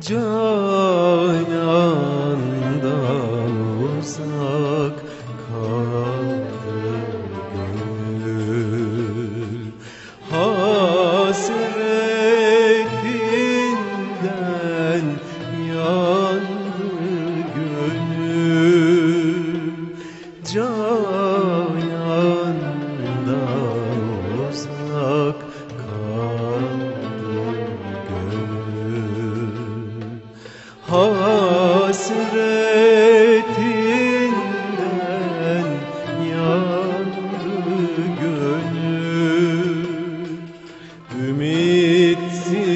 Canandan uzak kaldı gönül Hasretinden yandı gönül. Canandan uzak Hasretinden yandı gönül. Ümitsiz